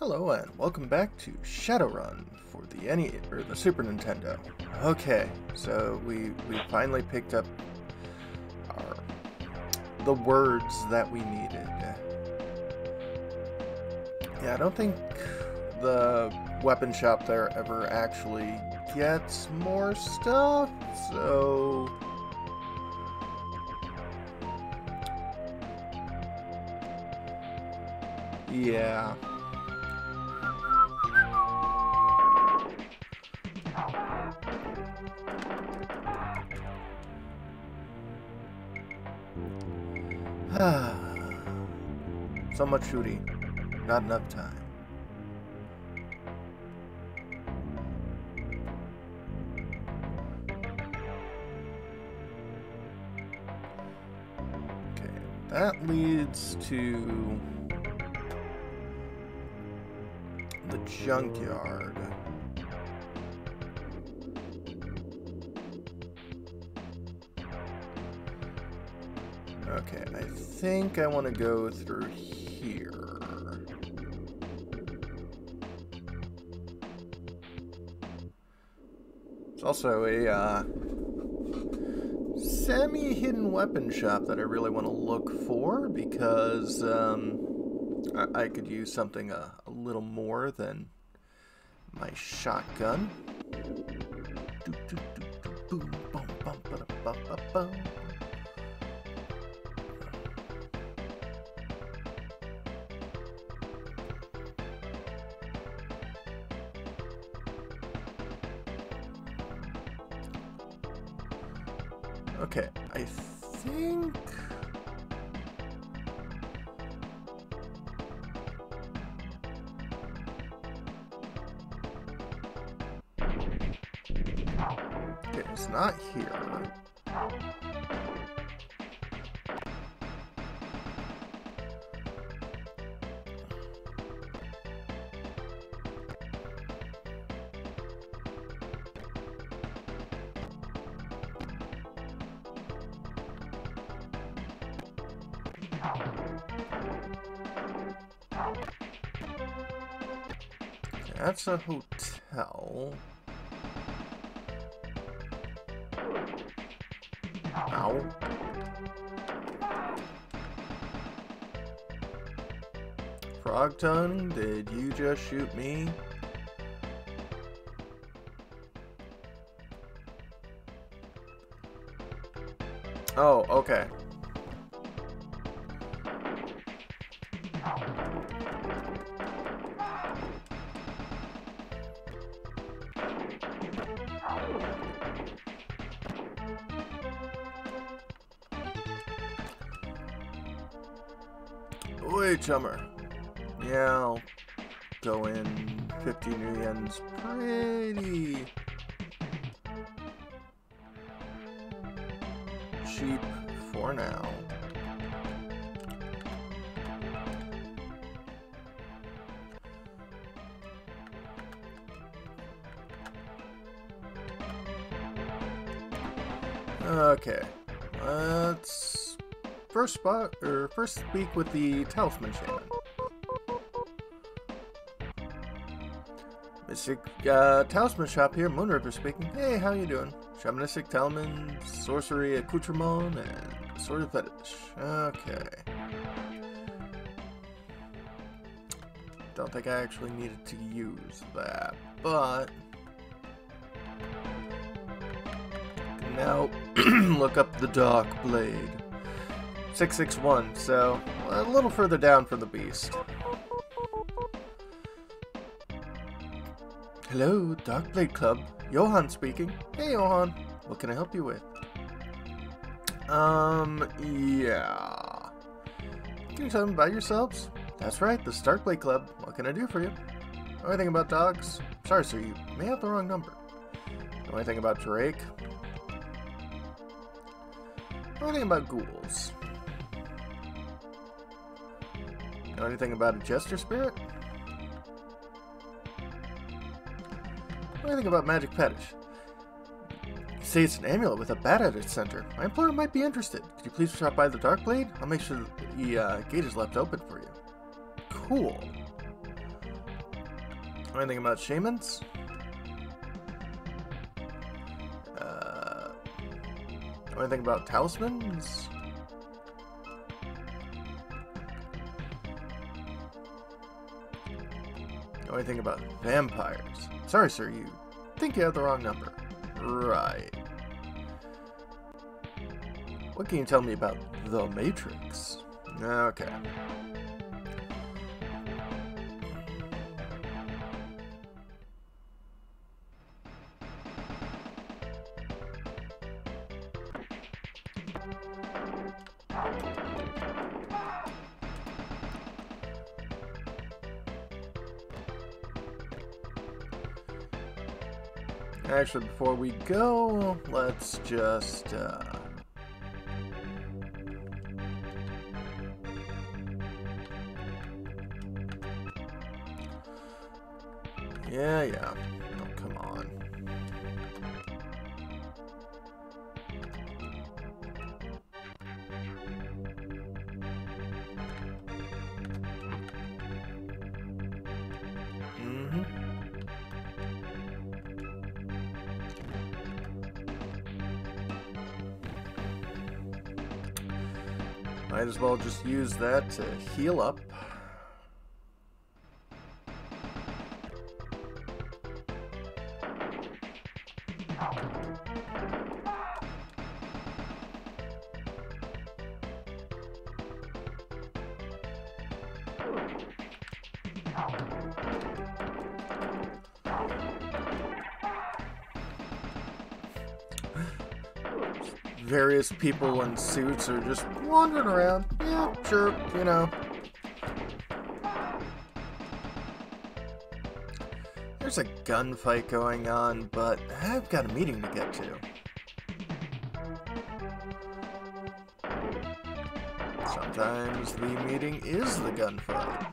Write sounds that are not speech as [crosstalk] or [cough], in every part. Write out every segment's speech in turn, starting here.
Hello and welcome back to Shadowrun for the NE or the Super Nintendo. Okay, so we we finally picked up our the words that we needed. Yeah, I don't think the weapon shop there ever actually gets more stuff, so yeah. [sighs] so much shooting, not enough time. Okay, that leads to the junkyard. Okay, I think I want to go through here. It's also a uh, semi-hidden weapon shop that I really want to look for because um, I, I, could use something uh, a little more than my shotgun. Okay, it's not here. That's a hotel. Frog Tongue, did you just shoot me? Oh, okay. Oi, chummer. 50 yens pretty cheap for now. Okay, let's first spot or first speak with the talisman shaman. Mystic uh, talisman shop here, Moonriver speaking. Hey, how you doing? Shamanistic talisman, sorcery accoutrement, and sword of fetish. Okay. Don't think I actually needed to use that, but now [clears throat] look up the Dark Blade. 661, so a little further down from the beast. Hello, Dark Blade Club. Johan speaking. Hey, Johan. What can I help you with? Um, yeah. Can you tell me about yourselves? That's right, the Dark Blade Club. What can I do for you? Know anything about dogs? Sorry, sir, you may have the wrong number. Know anything about Drake? Know anything about ghouls? Know anything about a jester spirit? Anything about magic fetish? You say it's an amulet with a bat at its center. My employer might be interested. Could you please stop by the Dark Blade? I'll make sure the uh, gate is left open for you. Cool. Anything about shamans? Uh, anything about talismans? Anything about vampires? Sorry, sir, you think you have the wrong number. Right. What can you tell me about the Matrix? Okay. Actually, before we go, let's just, uh... Yeah, yeah. Might as well just use that to heal up. Various people in suits are just wandering around. Yeah, sure, you know. There's a gunfight going on, but I've got a meeting to get to. Sometimes the meeting is the gunfight.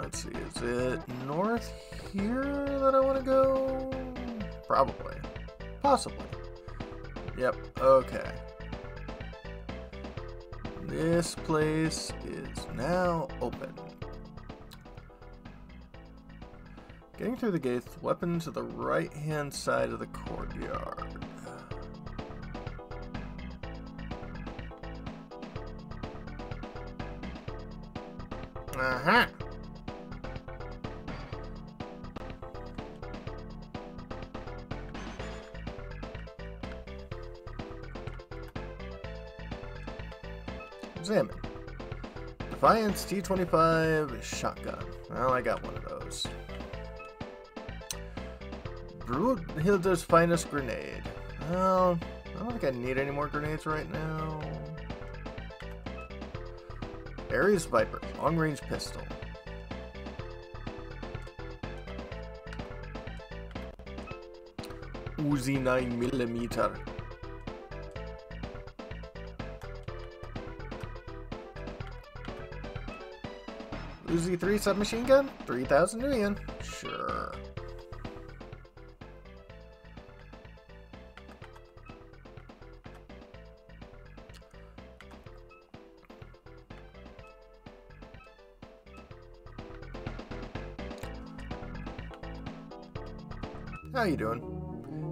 Let's see, is it north here that I want to go? Probably. Possibly. Yep, okay. This place is now open. Getting through the gates, weapon to the right hand side of the courtyard. Uh-huh. Examine. Defiance T25 shotgun. Well, I got one of those. Brunhilde's finest grenade. Well, I don't think I need any more grenades right now. Ares Viper, long range pistol. Uzi 9 Uzi 3 submachine gun? 3,000 million. Sure. How you doing?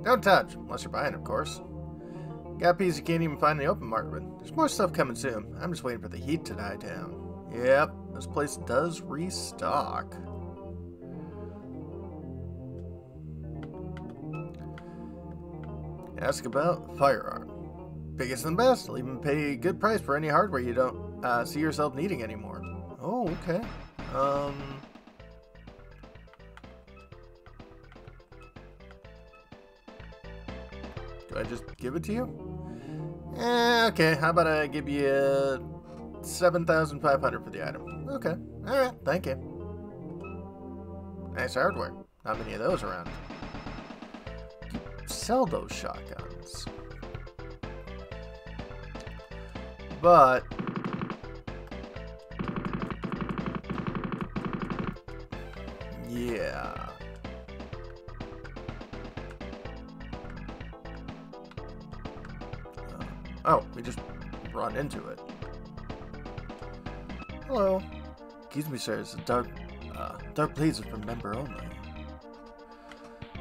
Don't touch, unless you're buying, of course. Got pieces you can't even find in the open market, but there's more stuff coming soon. I'm just waiting for the heat to die down. Yep, this place does restock. Ask about firearm. Biggest and best. I'll even pay a good price for any hardware you don't uh, see yourself needing anymore. Oh, okay. Um... Do I just give it to you? Eh, okay. How about I give you 7500 for the item? Okay. Alright, thank you. Nice hardware. Not many of those around. Sell those shotguns. But... Yeah... Oh, we just run into it. Hello. Excuse me, sir. It's a dark, uh, dark blaze for member only.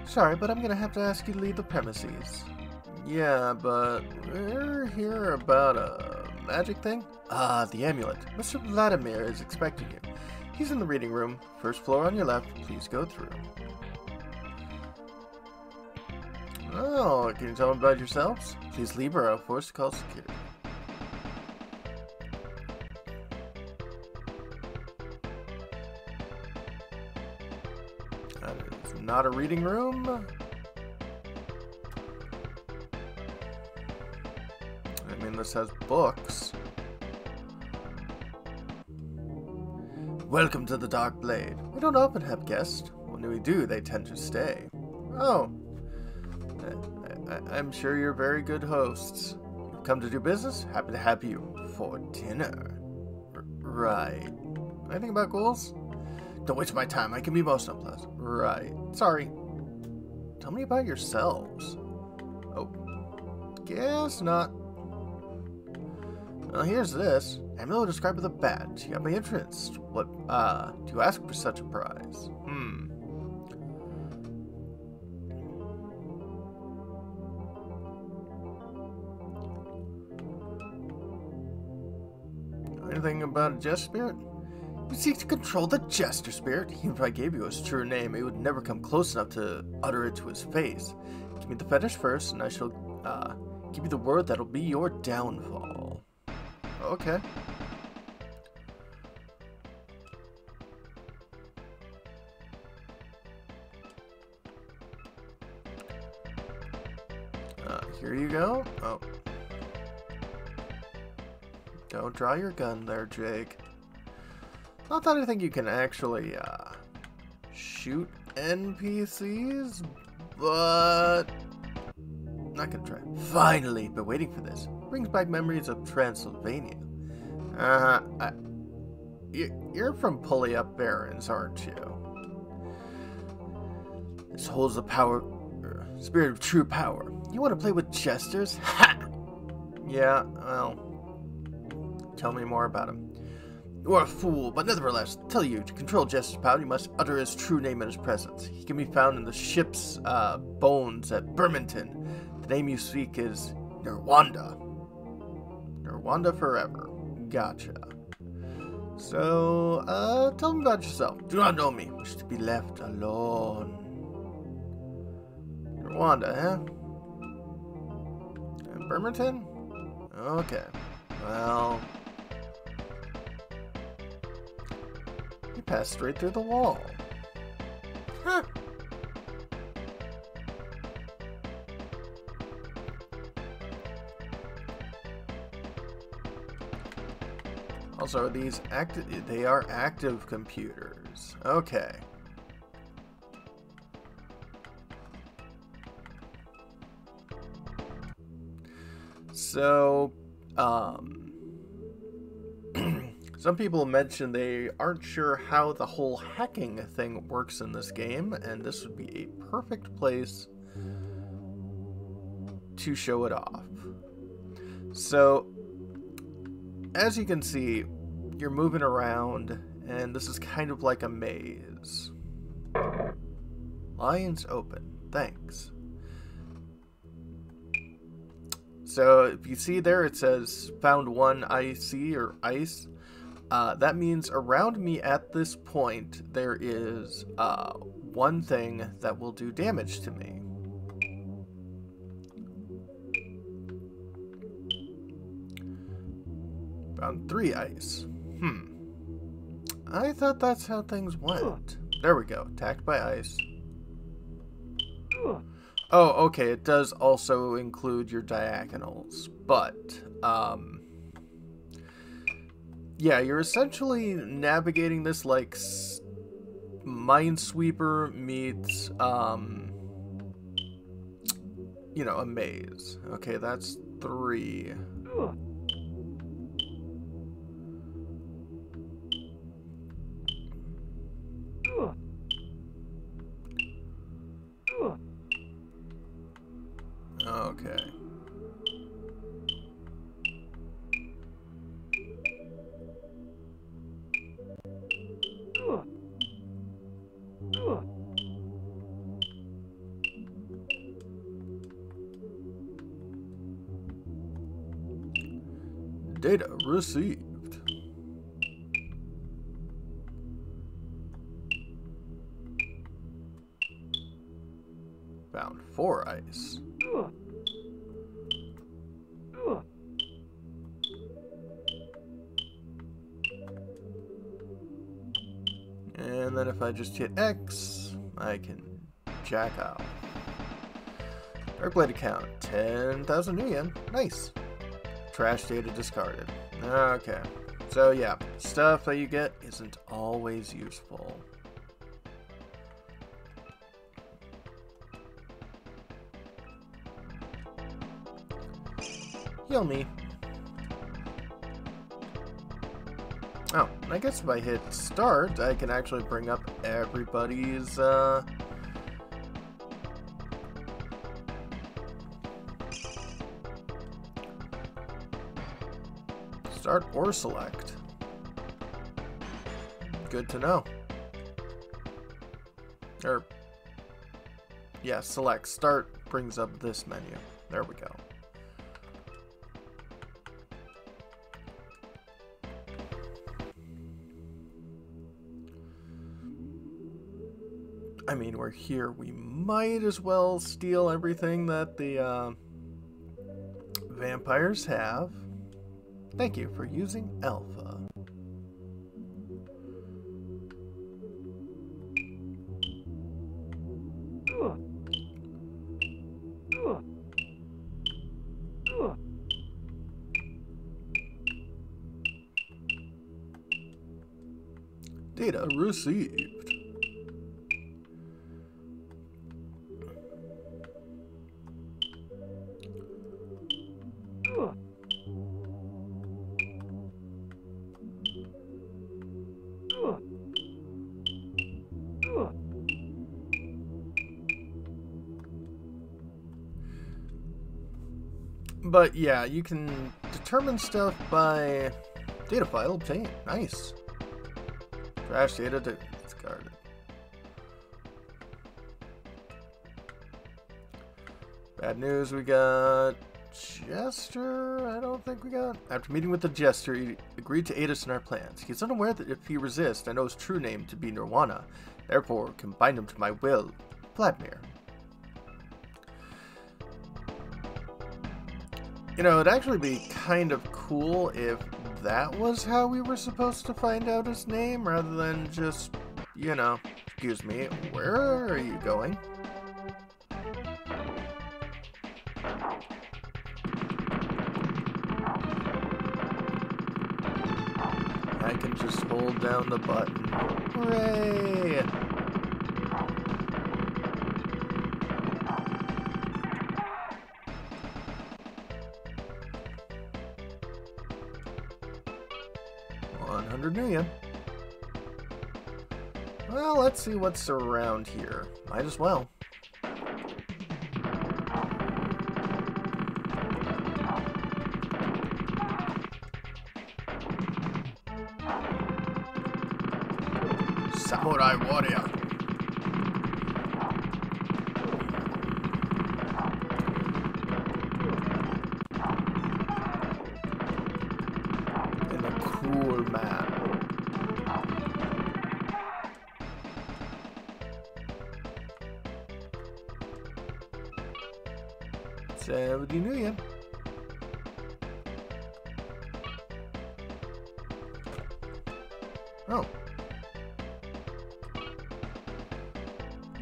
Sorry, but I'm gonna have to ask you to leave the premises. Yeah, but we're here about a magic thing? Ah, the amulet. Mr. Vladimir is expecting you. He's in the reading room. First floor on your left. Please go through. Oh, can you tell me about yourselves? Please leave or I'll force to call security. Not a reading room. I mean, this has books. Welcome to the Dark Blade. We don't often have guests. When we do, they tend to stay. Oh. I, am sure you're very good hosts. Come to do business? Happy to have you for dinner. R right. Anything about ghouls? Don't waste my time. I can be most unpleasant. Right. Sorry. Tell me about yourselves. Oh. Guess not. Well, here's this. Emily described with a badge. You got my interest. What, uh, do you ask for such a prize? Hmm. Anything about a Jester Spirit? Seek to control the Jester Spirit. [laughs] Even if I gave you his true name, it would never come close enough to utter it to his face. Give me the fetish first, and I shall, uh, give you the word that'll be your downfall. Okay. Uh, here you go. Oh. Don't draw your gun there, Jake. Not that I think you can actually, uh, shoot NPCs, but... Not gonna try. Finally, been waiting for this. Brings back memories of Transylvania. Uh, I, you're from Puyallup Barrens, aren't you? This holds the power, er, spirit of true power. You want to play with jesters? Ha! Yeah, well, tell me more about him. You are a fool, but nevertheless, tell you, to control Jester's power, you must utter his true name in his presence. He can be found in the ship's uh, bones at Bremerton. The name you seek is Nirwanda. Nirwanda forever. Gotcha. So, uh, tell me about yourself. Do not know me. Wish to be left alone. Rwanda, huh? And? Okay. Well... passed straight through the wall. Huh. Also, these active, they are active computers. Okay. So, um, some people mentioned they aren't sure how the whole hacking thing works in this game, and this would be a perfect place to show it off. So, as you can see, you're moving around, and this is kind of like a maze. Lines open. Thanks. So if you see there, it says found one IC or ice. Uh, that means around me at this point, there is uh, one thing that will do damage to me. Found three ice. Hmm. I thought that's how things went. There we go. Attacked by ice. Oh, okay. It does also include your diagonals. But, um... Yeah, you're essentially navigating this like Minesweeper meets, um... You know, a maze. Okay, that's three. Okay. Found four ice. And then if I just hit X, I can jack out. Darkblade account, 10,000 new yen. Nice. Trash data discarded. Okay. So yeah, stuff that you get isn't always useful. Heal me. Oh, I guess if I hit start, I can actually bring up everybody's, uh... Start or select. Good to know. Or, yeah, select. Start brings up this menu. There we go. I mean, we're here. We might as well steal everything that the uh, vampires have. Thank you for using Alpha. Data received. But yeah, you can determine stuff by data file obtained. Nice. Trash data discarded. Bad news, we got Jester? I don't think we got... After meeting with the Jester, he agreed to aid us in our plans. He's unaware that if he resists, I know his true name to be Nirwanda. Therefore, can bind him to my will. Vladimir. You know, it'd actually be kind of cool if that was how we were supposed to find out his name, rather than just, you know, excuse me, where are you going? I can just hold down the button. Hooray! Let's see what's around here. Might as well. Samurai warrior.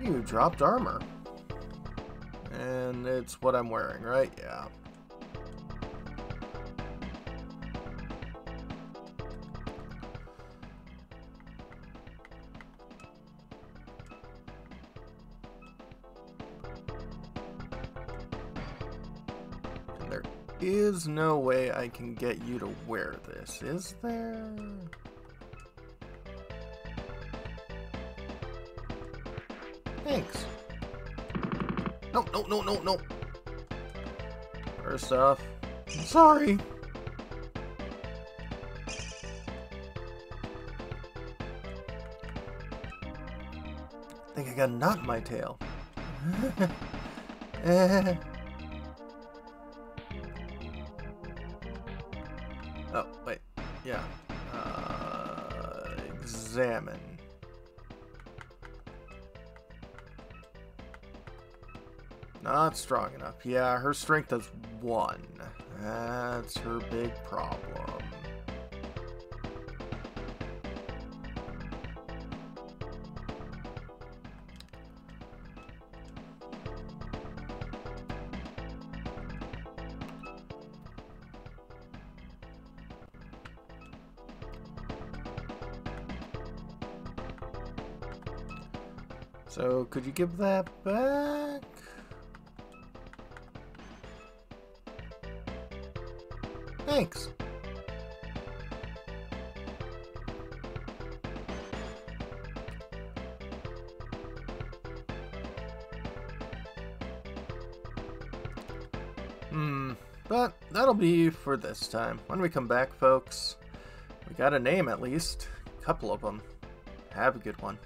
You dropped armor. And it's what I'm wearing, right? Yeah. is no way I can get you to wear this, is there? No, no, no, no. First off, I'm sorry. I think I got a knot in my tail. [laughs] Eh. Strong enough. Yeah, her strength is one. That's her big problem. So, could you give that back? For this time. When we come back, folks, we got a name at least. A couple of them. Have a good one.